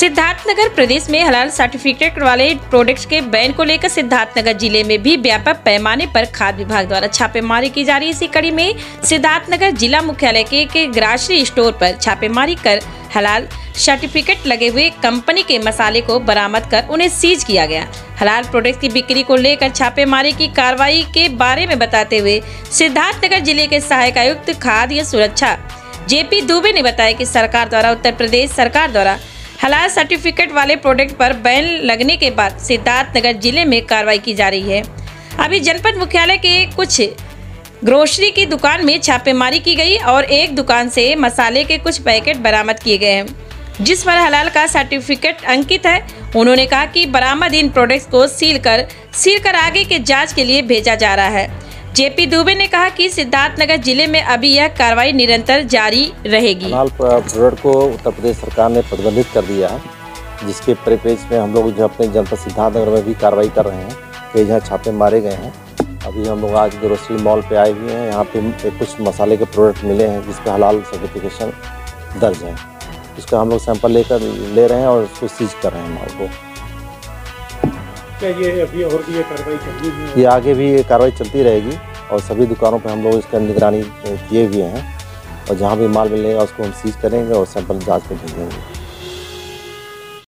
सिद्धार्थनगर प्रदेश में हलाल सर्टिफिकेट वाले प्रोडक्ट्स के बैन को लेकर सिद्धार्थनगर ज़िले में भी व्यापक पैमाने पर खाद विभाग द्वारा छापेमारी की जा रही है। इसी कड़ी में सिद्धार्थनगर जिला मुख्यालय के, के ग्रासरी स्टोर पर छापेमारी कर हलाल सर्टिफिकेट लगे हुए कंपनी के मसाले को बरामद कर उन्हें सीज किया गया। हलाल प्रोडक्ट की बिक्री को लेकर छापेमारी की कार्रवाई के बारे में बताते हुए सिद्धार्थनगर ज़िले के सहायक आयुक्त खाद्य सुरक्षा जेपी दुबे ने बताया कि सरकार द्वारा उत्तर प्रदेश सरकार द्वारा हलाल सर्टिफिकेट वाले प्रोडक्ट पर बैन लगने के बाद सिद्धार्थनगर ज़िले में कार्रवाई की जा रही है। अभी जनपद मुख्यालय के कुछ ग्रोसरी की दुकान में छापेमारी की गई और एक दुकान से मसाले के कुछ पैकेट बरामद किए गए हैं, जिस पर हलाल का सर्टिफिकेट अंकित है। उन्होंने कहा कि बरामद इन प्रोडक्ट्स को सील कर सील कर आगे के जाँच के लिए भेजा जा रहा है। जेपी दुबे ने कहा कि सिद्धार्थनगर ज़िले में अभी यह कार्रवाई निरंतर जारी रहेगी। हलाल प्रोडक्ट को उत्तर प्रदेश सरकार ने प्रतिबंधित कर दिया है, जिसके परिप्रेक्ष्य में हम लोग जो अपने जनपद सिद्धार्थनगर में भी कार्रवाई कर रहे हैं, कई जहाँ छापे मारे गए हैं। अभी हम लोग आज ग्रोसरी मॉल पे आए हुए हैं, यहाँ पे कुछ मसाले के प्रोडक्ट मिले हैं जिसका हलाल सर्टिफिकेशन दर्ज है। उसका हम लोग सैंपल लेकर ले रहे हैं और उसको सीज कर रहे हैं माल को। ये कार्रवाई ये आगे भी ये कार्रवाई चलती रहेगी और सभी दुकानों पर हम लोग इसका निगरानी किए हुए हैं और जहाँ भी माल मिलेगा उसको हम सीज करेंगे और सैंपल जाँच कर भेजेंगे।